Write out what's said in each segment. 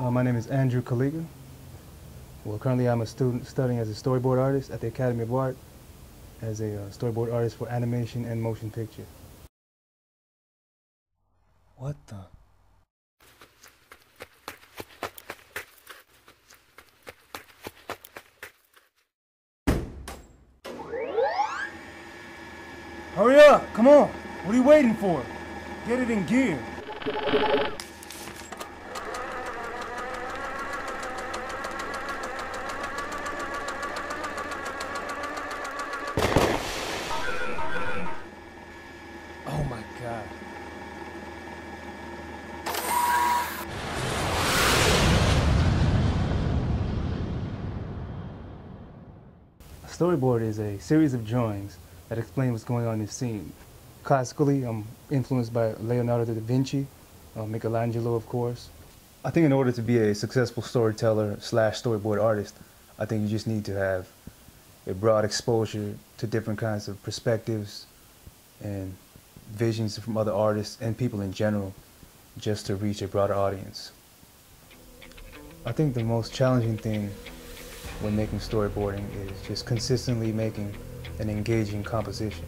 Uh, my name is Andrew Kaliga. Well, currently I'm a student studying as a storyboard artist at the Academy of Art as a uh, storyboard artist for animation and motion picture. What the? Hurry up! Come on! What are you waiting for? Get it in gear. Oh my god. A storyboard is a series of drawings that explain what's going on in the scene. Classically, I'm influenced by Leonardo da Vinci, uh, Michelangelo, of course. I think in order to be a successful storyteller slash storyboard artist, I think you just need to have a broad exposure to different kinds of perspectives and visions from other artists and people in general just to reach a broader audience. I think the most challenging thing when making storyboarding is just consistently making an engaging composition.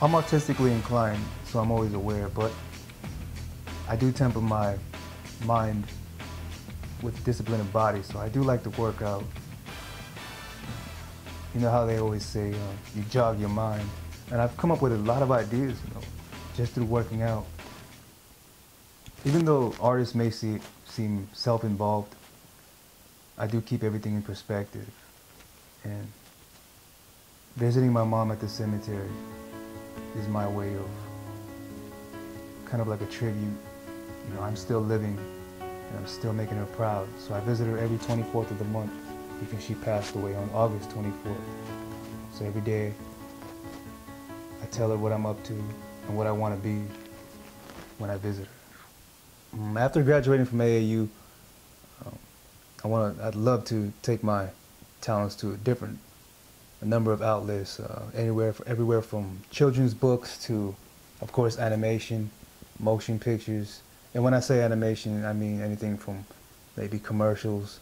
I'm artistically inclined, so I'm always aware, but I do temper my mind with discipline of body, so I do like to work out. You know how they always say, uh, you jog your mind. And I've come up with a lot of ideas, you know, just through working out. Even though artists may see, seem self-involved, I do keep everything in perspective. And visiting my mom at the cemetery is my way of kind of like a tribute. You know, I'm still living and I'm still making her proud. So I visit her every 24th of the month because she passed away on August 24th. So every day I tell her what I'm up to and what I want to be when I visit her. Um, after graduating from AAU, um, I want to, I'd love to take my talents to a different, a number of outlets, uh, anywhere, everywhere from children's books to, of course, animation, motion pictures. And when I say animation, I mean anything from maybe commercials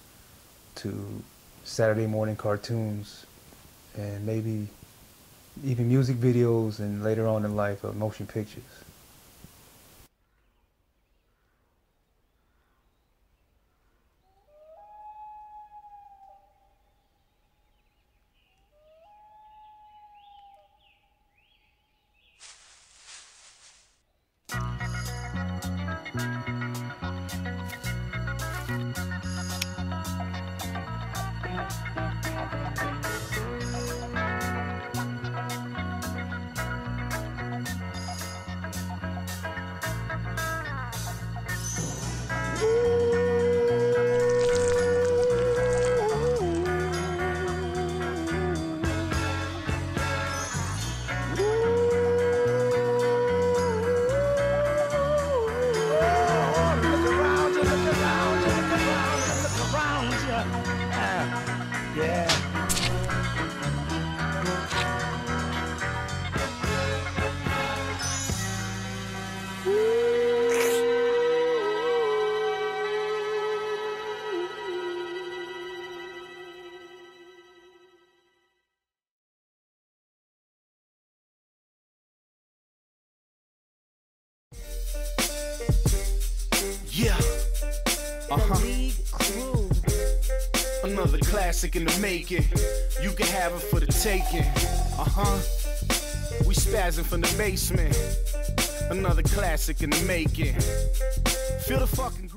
to Saturday morning cartoons and maybe even music videos and later on in life, motion pictures. Yeah. Uh huh. Another classic in the making. You can have it for the taking. Uh huh. We spazzing from the basement. Another classic in the making. Feel the fucking.